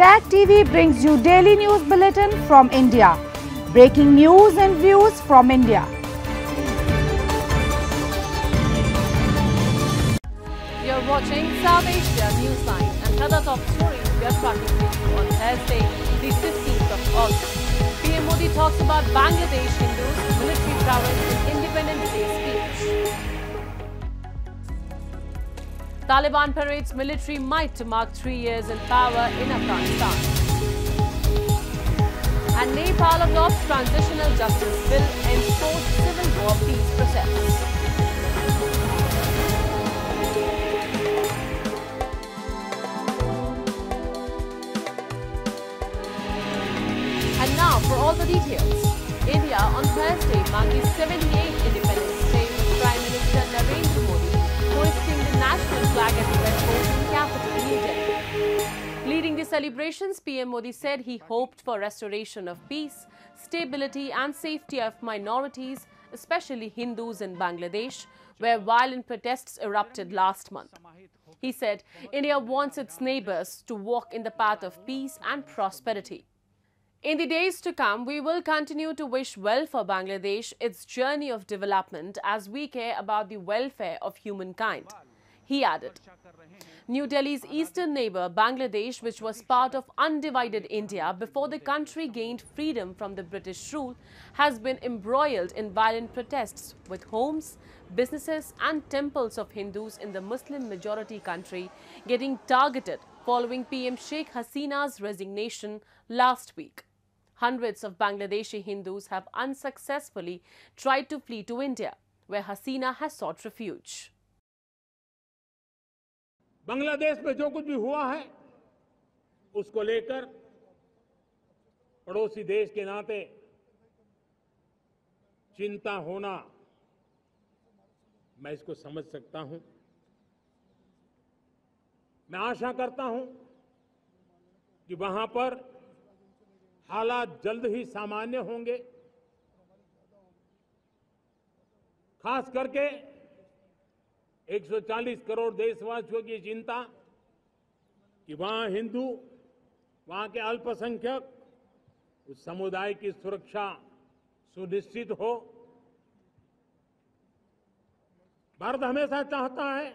Tag TV brings you daily news bulletin from India. Breaking news and views from India. You're watching South Asian Newsline and other top stories we are tracking with you on Thursday, the 15th of August. PM Modi talks about Bangladesh Hindus, military prowess in Independence Day Taliban parades military might to mark three years in power in Afghanistan. And Nepal adopts transitional justice bill and post-civil war peace process. And now for all the details. India on Thursday marked the 78th Independence flag at the capital New Delhi. Leading the celebrations, PM Modi said he hoped for restoration of peace, stability and safety of minorities, especially Hindus in Bangladesh, where violent protests erupted last month. He said India wants its neighbors to walk in the path of peace and prosperity. In the days to come, we will continue to wish well for Bangladesh, its journey of development, as we care about the welfare of humankind. He added. New Delhi's eastern neighbor, Bangladesh, which was part of undivided India before the country gained freedom from the British rule, has been embroiled in violent protests with homes, businesses, and temples of Hindus in the Muslim majority country getting targeted following PM Sheikh Hasina's resignation last week. Hundreds of Bangladeshi Hindus have unsuccessfully tried to flee to India, where Hasina has sought refuge. Bangladesh में जो कुछ भी हुआ है, उसको लेकर पड़ोसी देश के नाते चिंता होना, मैं इसको समझ सकता हूँ। मैं आशा करता हूँ कि वहाँ पर हालात जल्द ही सामान्य होंगे। खास करके 140 करोड़ देशवासियों की चिंता कि वहाँ हिंदू, वहाँ के अल्पसंख्यक, उस समुदाय की सुरक्षा सुनिश्चित हो। भारत हमेशा चाहता है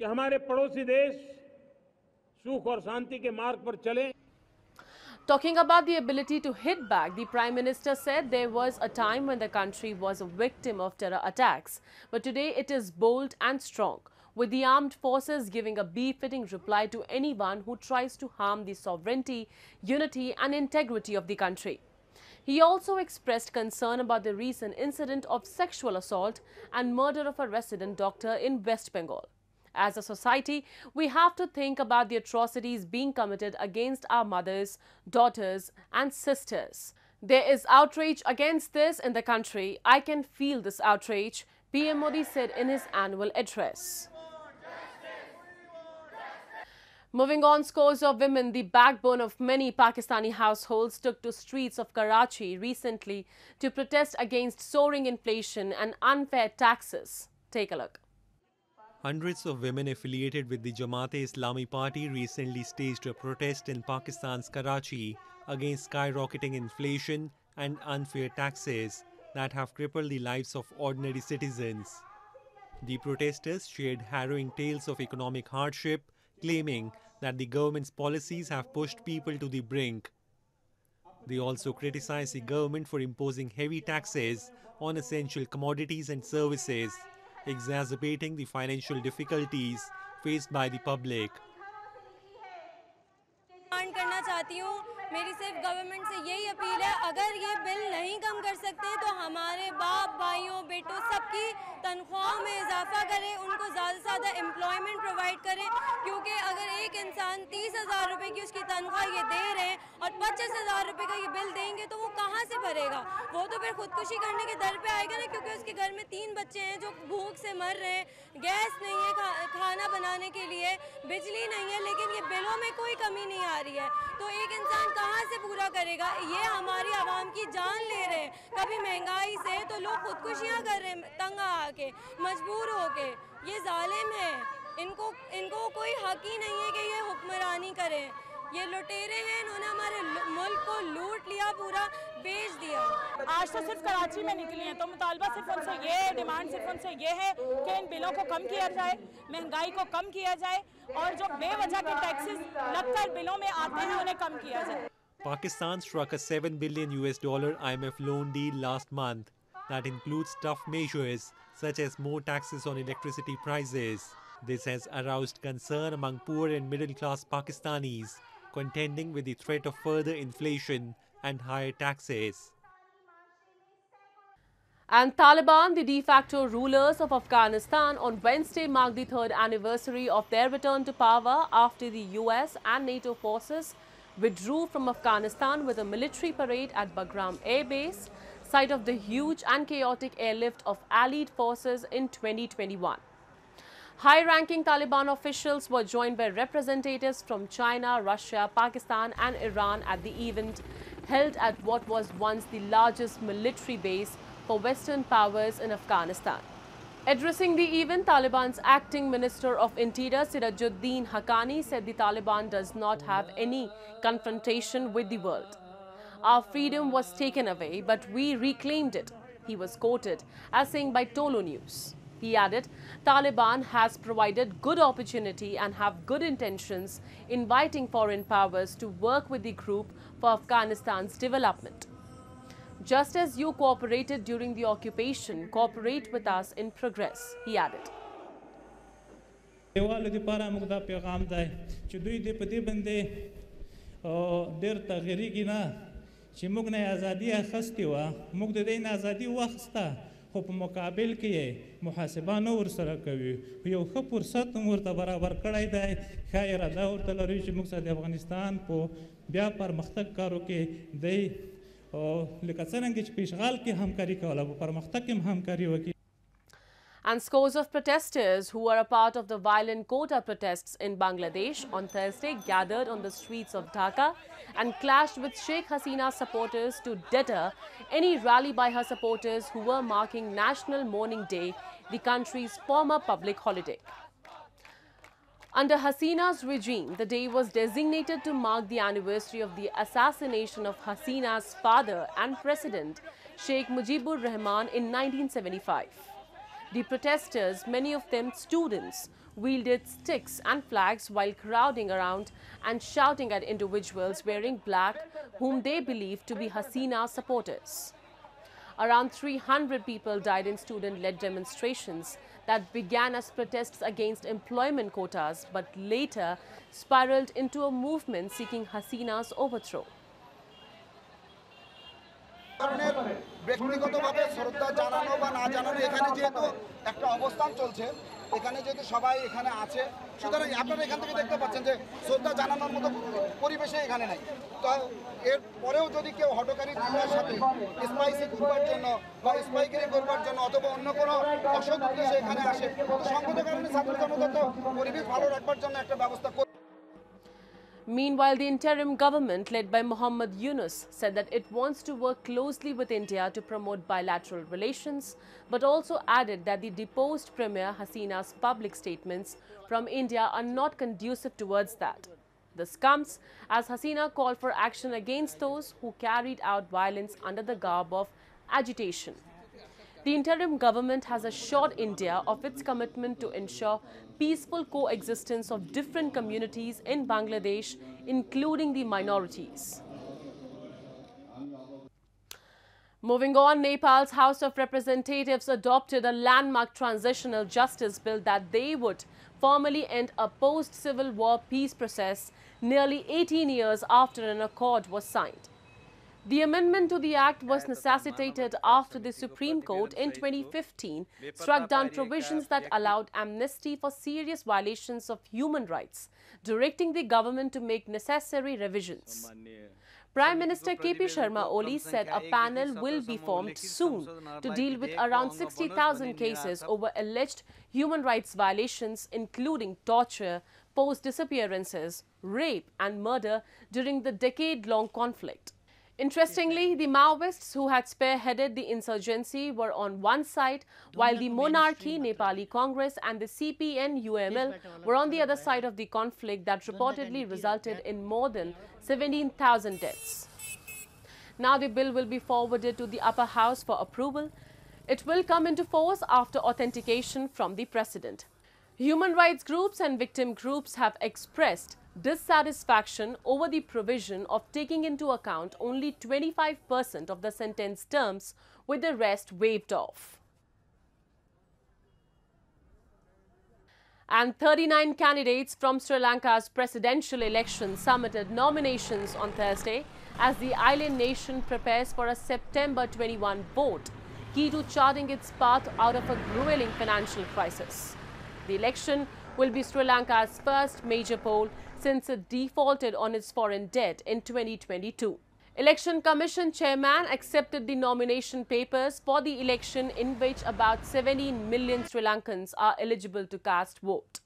कि हमारे पड़ोसी देश सुख और शांति के मार्ग पर चले। Talking about the ability to hit back, the Prime Minister said there was a time when the country was a victim of terror attacks, but today it is bold and strong, with the armed forces giving a befitting reply to anyone who tries to harm the sovereignty, unity, and integrity of the country. He also expressed concern about the recent incident of sexual assault and murder of a resident doctor in West Bengal. As a society, we have to think about the atrocities being committed against our mothers, daughters, and sisters. There is outrage against this in the country. I can feel this outrage, PM Modi said in his annual address. Moving on, scores of women, the backbone of many Pakistani households, took to streets of Karachi recently to protest against soaring inflation and unfair taxes. Take a look. Hundreds of women affiliated with the Jamaat-e-Islami party recently staged a protest in Pakistan's Karachi against skyrocketing inflation and unfair taxes that have crippled the lives of ordinary citizens. The protesters shared harrowing tales of economic hardship, claiming that the government's policies have pushed people to the brink. They also criticized the government for imposing heavy taxes on essential commodities and services exacerbating the financial difficulties faced by the public. Demand करना चाहती हूँ मेरी सिर्फ़ government से यही appeal है अगर ये बिल नहीं कम कर सकते तो हमारे बाप भाइयों बेटों सबकी तनख्वाहों में इजाफा करें उनको ज़्यादा से ज़्यादा एम्प्लॉयमेंट प्रोवाइड करें क्योंकि अगर एक इंसान तीस हज़ार रुपये की उसकी तनख्वाह ये दे रहे हैं और पच्चीस हज़ार रुपये का ये बिल देंगे तो वो कहाँ से भरेगा? वो तो फिर खुदकुशी करने के दर पे आएगा ना क्योंकि उसके घर में तीन बच्चे हैं जो भूख से मर रहे हैं। गैस नहीं है खा, खाना बनाने के लिए बिजली नहीं है लेकिन ये बिलों में कोई कमी नहीं आ रही है। तो एक इंसान कहाँ से पूरा करेगा? ये हमारी आवाम की जान ले रहे हैं। कभी महँगाई से तो लोग खुदकुशियाँ कर रहे हैं, तंग आके, मजबूर होके। ये जालिम है। इनको इनको कोई हक ही नहीं है कि ये हुक्मरानी करें। ये लुटेरे हैं इन्होंने हमारे मुल्क को लूट लिया पूरा बेच दिया। आज तो सिर्फ़ कराची में निकली हैं तो मुतालबा सिर्फ़ उनसे ये डिमांड सिर्फ़ उनसे ये है कि इन बिलों को कम किया जाए महँगाई को कम किया जाए और जो बेवजह के टैक्सेस लगकर बिलों में आते हैं उन्हें कम किया जाए। Pakistan struck a 7 billion US dollar IMF loan deal last month that includes tough measures such as more taxes on electricity prices this has aroused concern among poor and middle class Pakistanis contending with the threat of further inflation and higher taxes. And Taliban, the de facto rulers of Afghanistan, on Wednesday marked the third anniversary of their return to power after the US and NATO forces withdrew from Afghanistan with a military parade at Bagram Air Base, site of the huge and chaotic airlift of allied forces in 2021. High-ranking Taliban officials were joined by representatives from China, Russia, Pakistan and Iran at the event held at what was once the largest military base for Western powers in Afghanistan. Addressing the event, Taliban's acting Minister of Interior Sirajuddin Haqqani said the Taliban does not have any confrontation with the world. Our freedom was taken away, but we reclaimed it, he was quoted as saying by Tolo News. He added, Taliban has provided good opportunity and have good intentions, inviting foreign powers to work with the group for Afghanistan's development. Just as you cooperated during the occupation, cooperate with us in progress, he added. دیوالو د پاره موږ دا پیغام دی چې دوی دې په دې باندې ډېر تغیریږي نه چې موږ نه ازادي اخیستې وه موږ د دې نه ازادي واخیسته خو په مقابل کې یې محاسبه نه ورسره کوي. یو ښه فرصت هم ورته برابر کړی دی. ښه اراده ورته لري چې موږ سره د افغانستان په بیا پرمختګ کارو کې دی. لکه څرنګه چې په اشغال کې همکاري کوله په پرمختګ کې هم همکاري وکړي And scores of protesters who were a part of the violent quota protests in Bangladesh on Thursday gathered on the streets of Dhaka and clashed with Sheikh Hasina's supporters to deter any rally by her supporters who were marking National Mourning Day, the country's former public holiday. Under Hasina's regime, the day was designated to mark the anniversary of the assassination of Hasina's father and president, Sheikh Mujibur Rahman, in 1975. The protesters, many of them students, wielded sticks and flags while crowding around and shouting at individuals wearing black whom they believed to be Hasina supporters. Around 300 people died in student-led demonstrations that began as protests against employment quotas but later spiraled into a movement seeking Hasina's overthrow. ব্যক্তিগতভাবে শ্রদ্ধা জানানো বা না জানানো, এখানে যেহেতু একটা অবস্থান চলছে, এখানে যেহেতু সবাই এখানে আছে, সুতরাং আপনারা এখান থেকে দেখতে পাচ্ছেন যে শ্রদ্ধা জানানোর মতো পরিবেশে এখানে নাই। তো এর পরেও যদি কেউ হটকারী ক্রিয়ার সাথে স্পাইসি করবার জন্য বা স্পাইকারি করবার জন্য অথবা অন্য কোনো অসৎ উদ্দেশ্যে এখানে আসে, তো সঙ্গত কারণে ছাত্র তো পরিবেশ ভালো রাখবার জন্য একটা ব্যবস্থা Meanwhile, the interim government led by Muhammad Yunus said that it wants to work closely with India to promote bilateral relations, but also added that the deposed Premier Hasina's public statements from India are not conducive towards that. This comes as Hasina called for action against those who carried out violence under the garb of agitation. The interim government has assured India of its commitment to ensure peaceful coexistence of different communities in Bangladesh, including the minorities. Moving on, Nepal's House of Representatives adopted a landmark transitional justice bill that they would formally end a post-Civil War peace process nearly 18 years after an accord was signed. The amendment to the Act was necessitated after the Supreme Court in 2015 struck down provisions that allowed amnesty for serious violations of human rights, directing the government to make necessary revisions. Prime Minister KP Sharma Oli said a panel will be formed soon to deal with around 60,000 cases over alleged human rights violations, including torture, post disappearances, rape, and murder during the decade long conflict. Interestingly, the Maoists who had spearheaded the insurgency were on one side, while the monarchy, Nepali Congress and the CPN UML were on the other side of the conflict that reportedly resulted in more than 17,000 deaths. Now the bill will be forwarded to the upper house for approval. It will come into force after authentication from the president. Human rights groups and victim groups have expressed dissatisfaction over the provision of taking into account only 25% of the sentence terms with the rest waived off. And 39 candidates from Sri Lanka's presidential election submitted nominations on Thursday as the island nation prepares for a September 21 vote, key to charting its path out of a grueling financial crisis. The election will be Sri Lanka's first major poll since it defaulted on its foreign debt in 2022. Election Commission chairman accepted the nomination papers for the election in which about 17 million Sri Lankans are eligible to cast vote.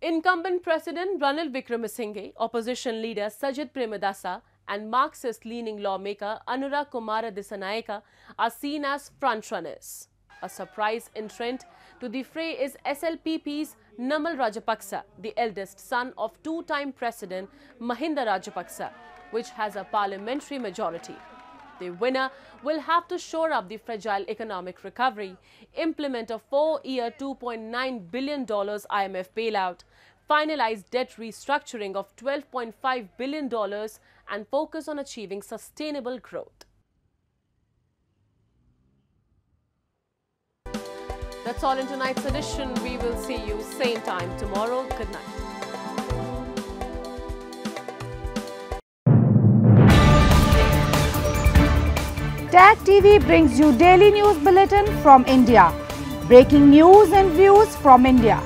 Incumbent President Ranil Wickremesinghe, opposition leader Sajith Premadasa and Marxist-leaning lawmaker Anura Kumara Dissanayaka are seen as frontrunners. A surprise entrant to the fray is SLPP's Namal Rajapaksa, the eldest son of two-time President Mahinda Rajapaksa, which has a parliamentary majority. The winner will have to shore up the fragile economic recovery, implement a four-year $2.9 billion IMF bailout, finalize debt restructuring of $12.5 billion and focus on achieving sustainable growth. That's all in tonight's edition. We will see you same time tomorrow. Good night. Tag TV brings you daily news bulletin from India. Breaking news and views from India.